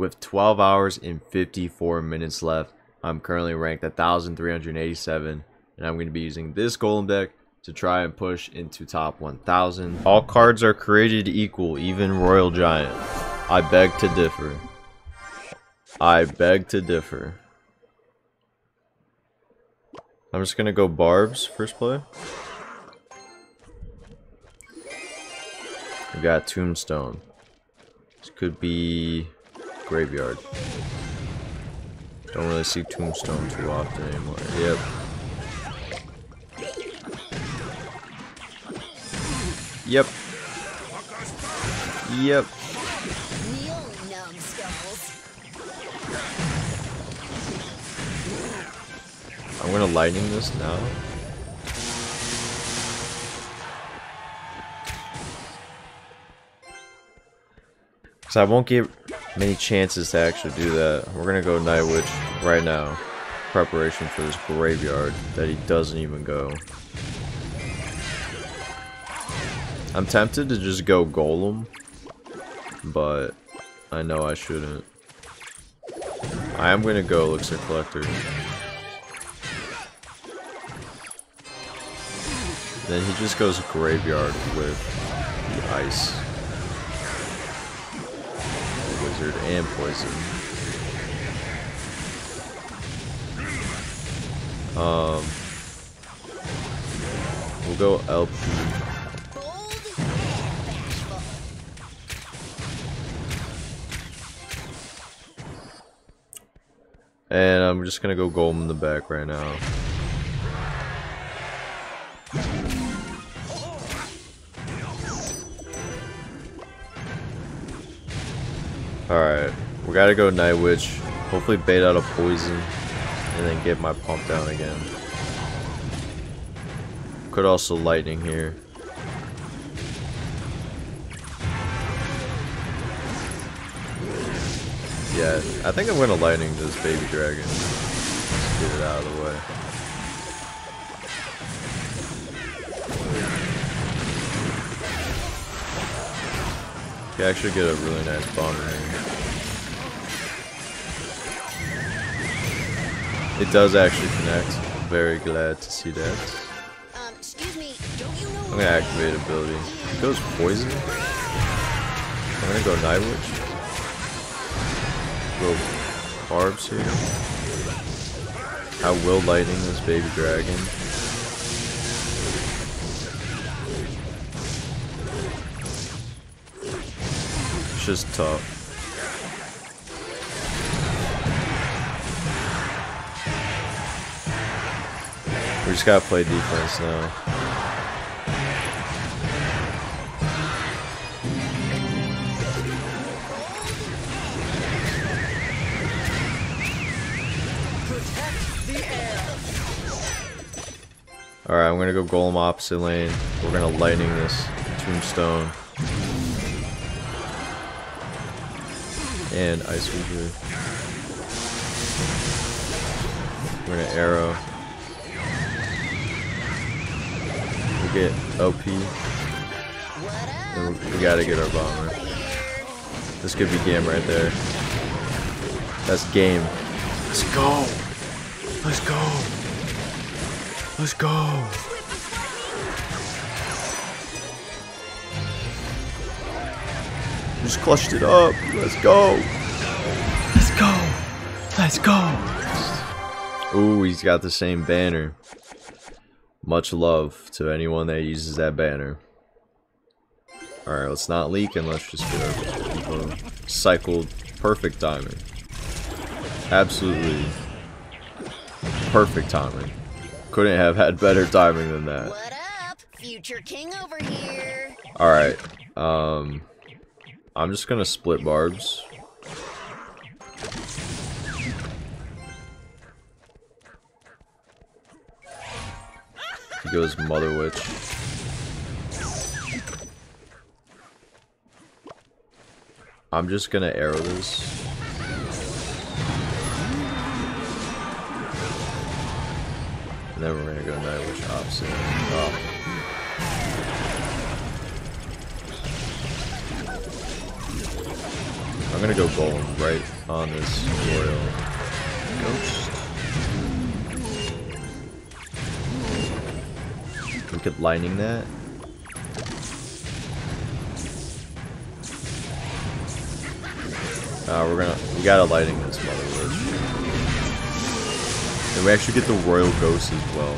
With 12 hours and 54 minutes left, I'm currently ranked 1,387, and I'm going to be using this golem deck to try and push into top 1,000. All cards are created equal, even Royal Giant. I beg to differ. I beg to differ. I'm just gonna go Barbs first play. We got Tombstone. This could be Graveyard. Don't really see Tombstone too often anymore. Yep. Yep. Yep. I'm gonna lightning this now. Because I won't get many chances to actually do that. We're gonna go Night Witch right now. Preparation for this graveyard that he doesn't even go. I'm tempted to just go Golem, but I know I shouldn't. I am gonna go Elixir Collector. Then he just goes Graveyard with the Ice. And Poison. Um, we'll go LP. And I'm just gonna go Golem in the back right now. We gotta go Night Witch. Hopefully bait out a poison and then get my pump down again. Could also lightning here. Yeah, I think I'm gonna lightning this baby dragon. Just get it out of the way. You actually get a really nice bomb ring. It does actually connect. Very glad to see that. Um, excuse me, don't you know I'm gonna activate ability. It goes poison. I'm gonna go Night Witch. Go Barbs here. I will lightning this baby dragon. It's just tough. We just gotta play defense now. Alright, I'm gonna go Golem opposite lane. We're gonna lightning this Tombstone. And Ice Weaver. We're gonna arrow. Get OP. We gotta get our bomber. This could be game right there. That's game. Let's go! Let's go! Let's go! Just clutched it up. Let's go! Let's go! Let's go! Ooh, he's got the same banner. Much love to anyone that uses that banner. Alright, let's not leak and let's just get our people cycled perfect timing. Absolutely perfect timing. Couldn't have had better timing than that. What up? Future king over here. Alright. Um I'm just gonna split barbs. Goes Mother Witch. I'm just gonna arrow this. And then we're gonna go Night Witch opposite. Oh. I'm gonna go golem right on this royal ghost. Could lightning that. Uh, we're gonna we gotta lighting this mother witch. And we actually get the royal ghost as well.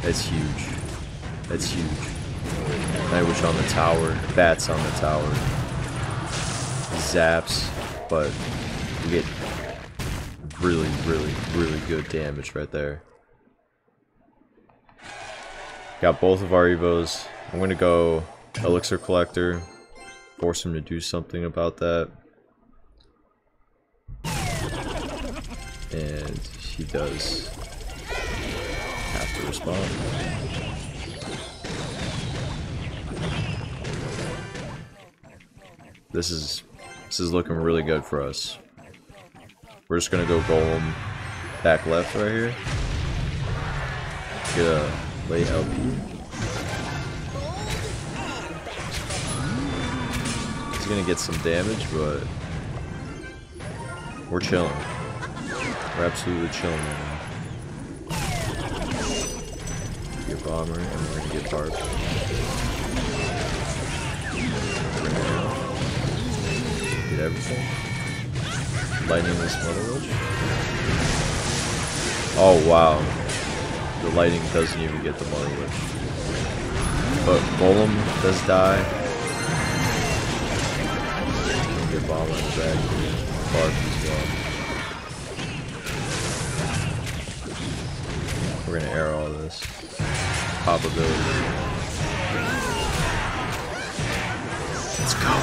That's huge. That's huge. Night Witch on the tower, bats on the tower, zaps, but we get really, really, really good damage right there. Got both of our Evos. I'm gonna go Elixir Collector, force him to do something about that. And he does have to respond. This is this is looking really good for us. We're just gonna go golem back left right here. Get a late LP. He's gonna get some damage, but we're chilling. We're absolutely chilling right now. Get bomber, and we're gonna get barb. Get everything. Lightning this mother. Oh wow. The lighting doesn't even get the mother witch. But Golem does die. Get the back. Barb as well. We're gonna air all this. Pop Probability. Let's go.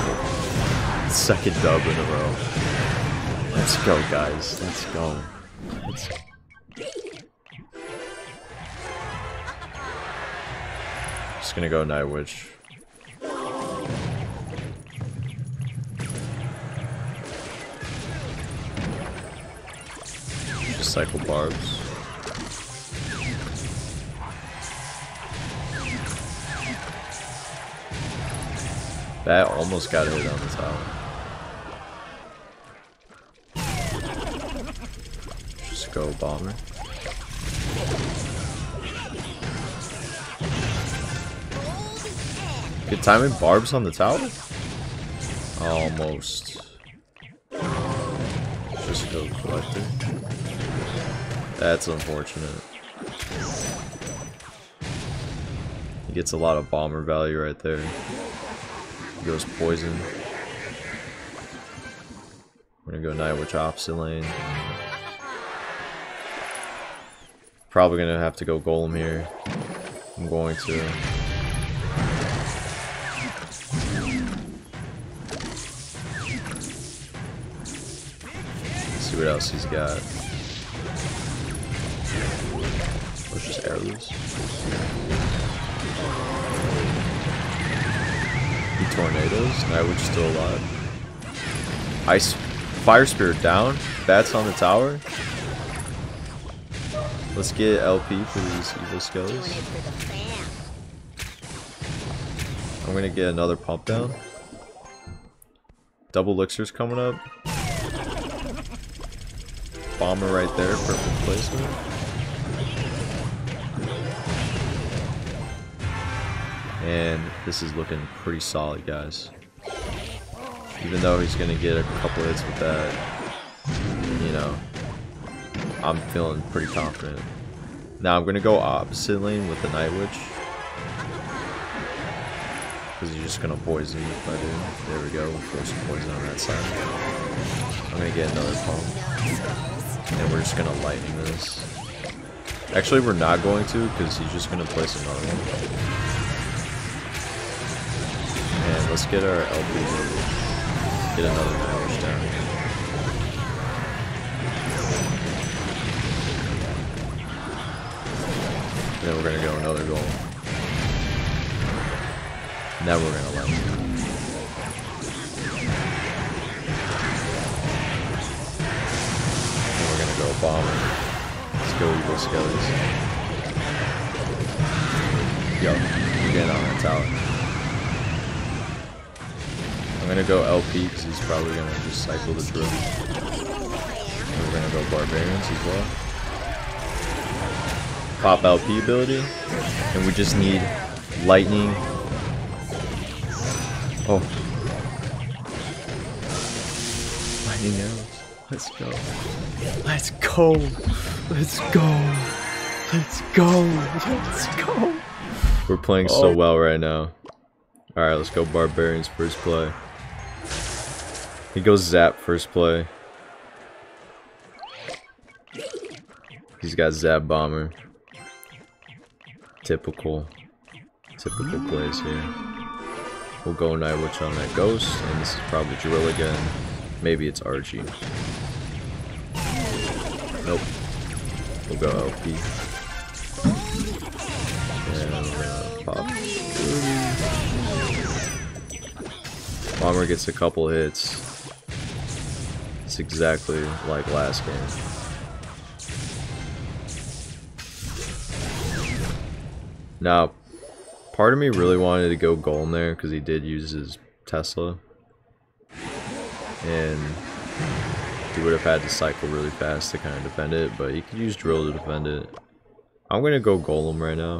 Second dub in a row. Let's go, guys. Let's go. Let's go. Just gonna go Night Witch. Just cycle barbs. That almost got hit on the tower. Just go bomber. Good timing, barbs on the tower? Almost. Just go collector. That's unfortunate. He gets a lot of bomber value right there. He goes poison. We're gonna go Night Witch opposite lane. Probably gonna have to go Golem here. I'm going to. What else he's got. Oh, Let's just air loose. He tornadoes. Night Witch still alive. Ice Fire Spirit down. Bats on the tower. Let's get LP for these Evo skellies. I'm gonna get another pump down. Double elixirs coming up. Bomber right there, perfect placement. And this is looking pretty solid, guys. Even though he's gonna get a couple hits with that, you know, I'm feeling pretty confident. Now I'm gonna go opposite lane with the Night Witch. Because he's just gonna poison if I do. There we go, force poison on that side. I'm gonna get another pump. And we're just gonna lightning this. Actually, we're not going to, because he's just gonna place another one. And let's get our LP ready. Get another damage down. Then we're gonna go another goal. Now we're gonna let we're go bomber. Let's go Evo skellies. Yo, you get on that tower. I'm gonna go LP because he's probably gonna just cycle the drill. We're gonna go barbarians as well. Pop LP ability, and we just need lightning. Oh, lightning arrows. Let's go. Let's go. Let's go. Let's go. Let's go. We're playing so oh. well right now. Alright, let's go Barbarians first play. He goes Zap first play. He's got Zap Bomber. Typical. Typical plays here. We'll go Night Witch on that Ghost, and this is probably Drill again. Maybe it's Archie. Nope. We'll go LP. And uh, pop. Bomber gets a couple hits. It's exactly like last game. Now, part of me really wanted to go Golem there because he did use his Tesla. And he would have had to cycle really fast to kind of defend it, but he could use Drill to defend it. I'm gonna go Golem right now.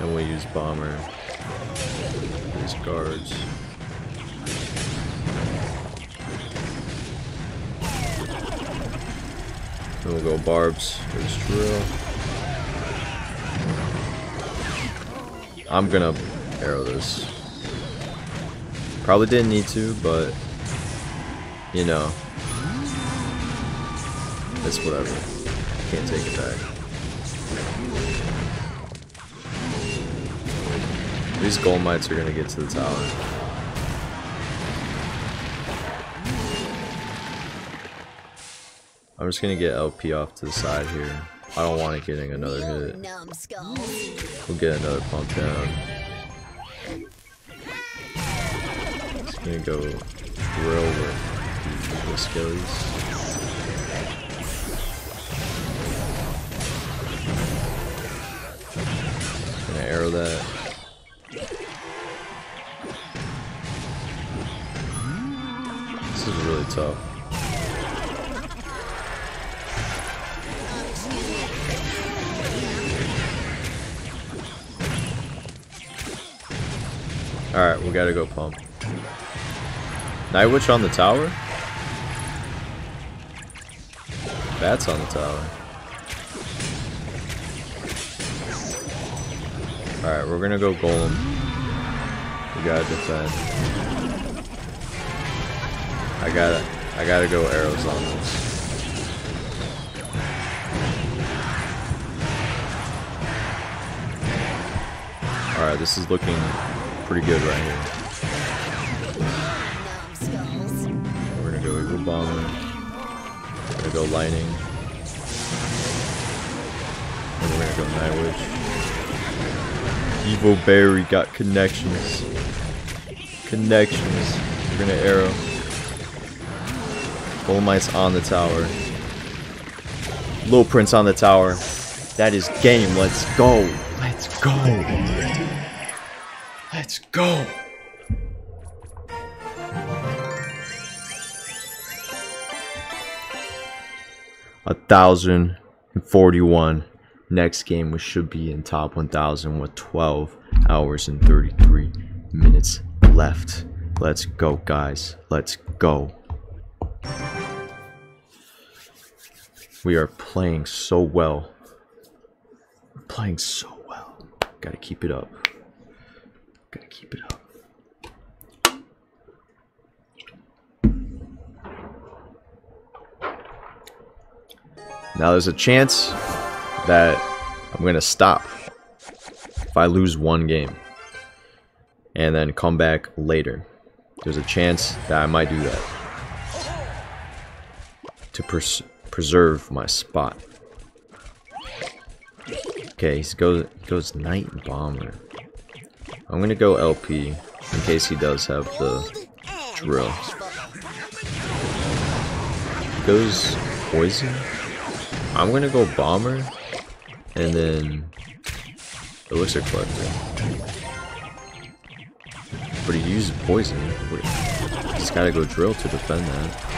And we'll use Bomber. These guards. Then we'll go Barbs. There's Drill. I'm gonna arrow this. Probably didn't need to, but you know, it's whatever. Can't take it back. These golemites are gonna get to the tower. I'm just gonna get LP off to the side here. I don't want it getting another hit. We'll get another pump down. Gonna go drill with the. Gonna arrow that. This is really tough. Alright, we gotta go pump. Night Witch on the tower? Bats on the tower. Alright, we're gonna go Golem. We gotta defend. I gotta, I gotta go arrows on this. Alright, this is looking pretty good right here. Go We're gonna go Lightning. And we're gonna go Night Witch. Evil Barry got connections. Connections. We're gonna arrow. Golemites on the tower. Little Prince on the tower. That is game. Let's go. Let's go. Let's go. A thousand and forty-one. Next game we should be in top 1000 with 12 hours and 33 minutes left. Let's go, guys. Let's go. We are playing so well. We're playing so well. Gotta keep it up. Gotta keep it up. Now there's a chance that I'm gonna stop if I lose one game and then come back later. There's a chance that I might do that to pres preserve my spot. Okay, he goes goes Night Bomber. I'm gonna go LP in case he does have the drill. He goes poison. I'm gonna go bomber and then elixir collector. but he uses poison. He's gotta go drill to defend that.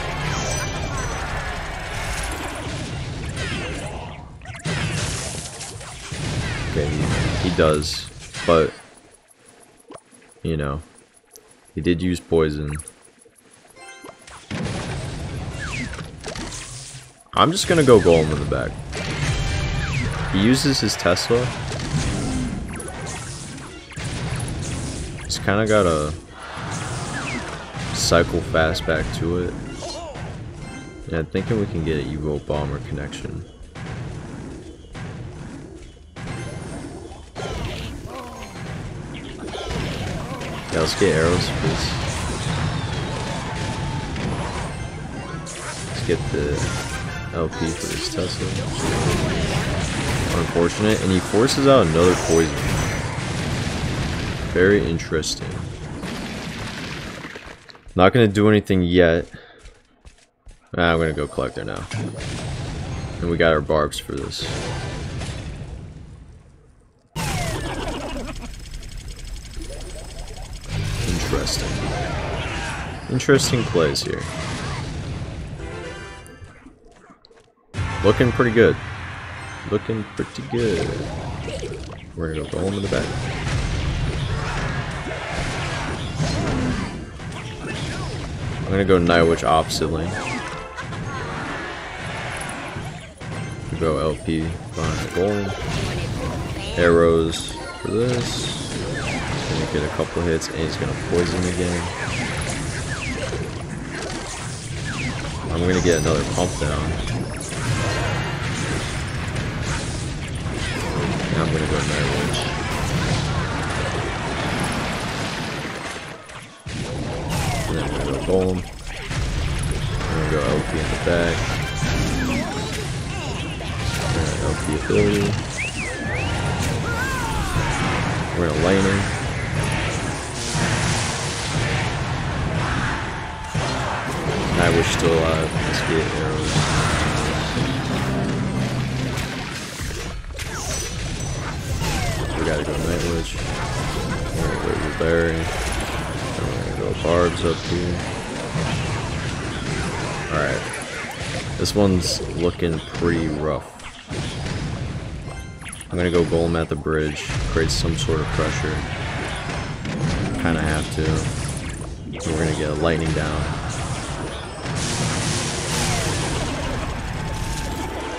Okay, he, he does, but you know, he did use poison. I'm just gonna go Golem in the back. He uses his Tesla. He's kind of got a cycle fast back to it. Yeah, I'm thinking we can get an Evo Bomber connection. Yeah, let's get arrows please. Let's get the LP for this Tesla. Unfortunate, and he forces out another poison. Very interesting. Not gonna do anything yet. Ah, I'm gonna go collector now. And we got our barbs for this. Interesting. Interesting plays here. Looking pretty good. Looking pretty good. We're gonna go home in the back. I'm gonna go Night Witch opposite lane. Go LP behind the golem. Arrows for this. Gonna get a couple hits and he's gonna poison again. I'm gonna get another pump down. And I'm gonna go Golem. I'm gonna go LP in the back. And LP ability. We're gonna lightning. I wish still alive. Let's get arrows. Gotta go Night Witch. We're gonna go. We're gonna go Barbs up here. Alright. This one's looking pretty rough. I'm gonna go Golem at the bridge, create some sort of pressure. Kinda have to. We're gonna get a lightning down.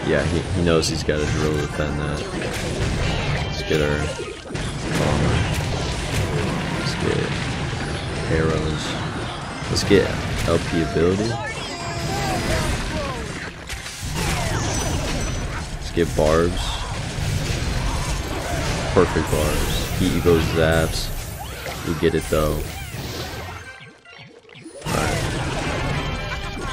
Yeah, he, he knows he's got to drill defend that. Let's get our bomber. Let's get arrows. Let's get LP ability. Let's get barbs. Perfect barbs. He goes zaps. We get it though. Alright.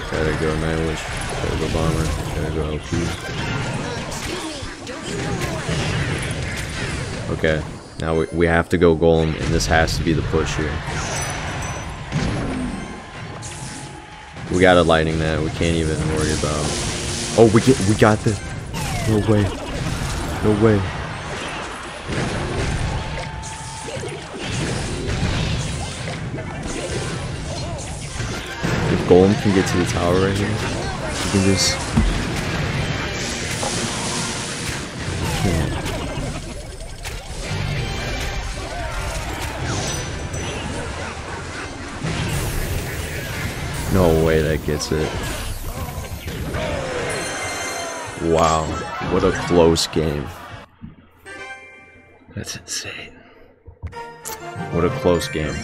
Gotta go Night Witch. Gotta go bomber. Gotta go LP. Okay. Now we, we have to go golem, and this has to be the push here. We got a lightning that we can't even worry about. Oh, we get we got this. No way. No way. If Golem can get to the tower right here, you can just... way that gets it. Wow, what a close game. That's insane. What a close game.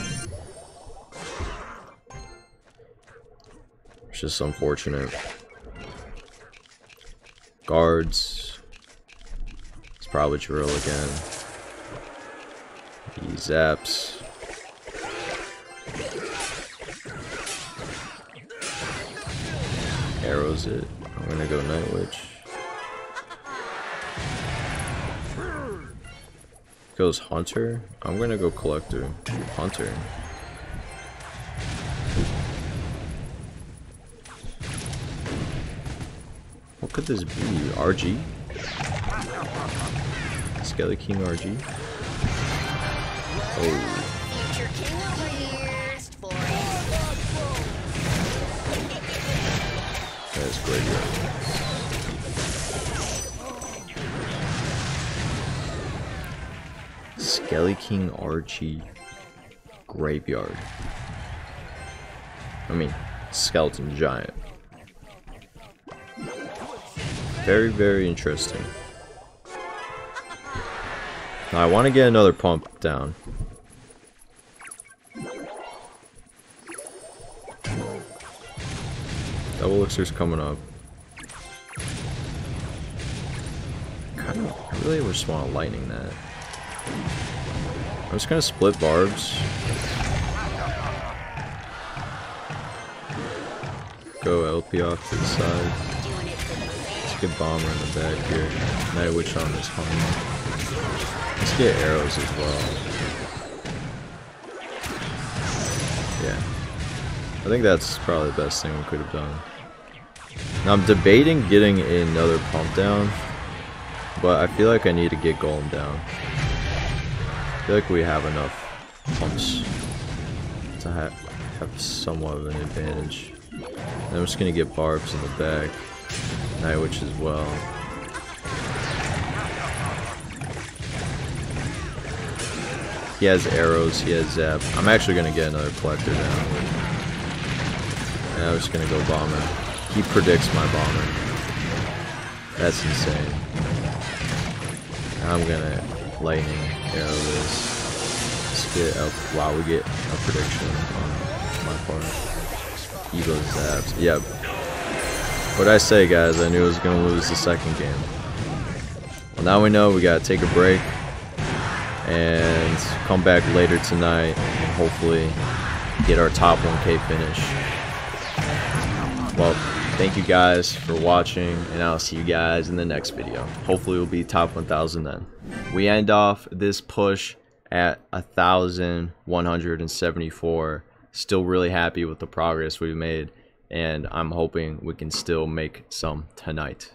It's just unfortunate. Guards. It's probably drill again. He zaps. Arrows it. I'm gonna go Night Witch. Goes Hunter. I'm gonna go Collector. Hunter. What could this be? RG? Skelly King RG? Oh. Graveyard. Skelly King Archie Graveyard. I mean, Skeleton Giant. Very, very interesting. Now, I want to get another pump down. Double elixir's coming up. Kind of, really just want to lightning that. I'm just gonna split barbs. Go LP off to the side. Let's get bomber in the back here. Night Witch on this home. Let's get arrows as well. Yeah. I think that's probably the best thing we could have done. Now I'm debating getting another pump down, but I feel like I need to get Golem down. I feel like we have enough pumps to ha have somewhat of an advantage. And I'm just gonna get barbs in the back, Night Witch as well. He has arrows, he has zap. I'm actually gonna get another collector down. And I'm just gonna go bomber. He predicts my bomber. That's insane. I'm gonna lightning arrow this. Let's get a wow, we get a prediction on my part. Evo zaps. Yep. What I say guys, I knew I was gonna lose the second game. Well now we know we gotta take a break and come back later tonight and hopefully get our top 1k finish. Well, thank you guys for watching and I'll see you guys in the next video. Hopefully we'll be top 1000 then. We end off this push at 1174. Still really happy with the progress we've made and I'm hoping we can still make some tonight.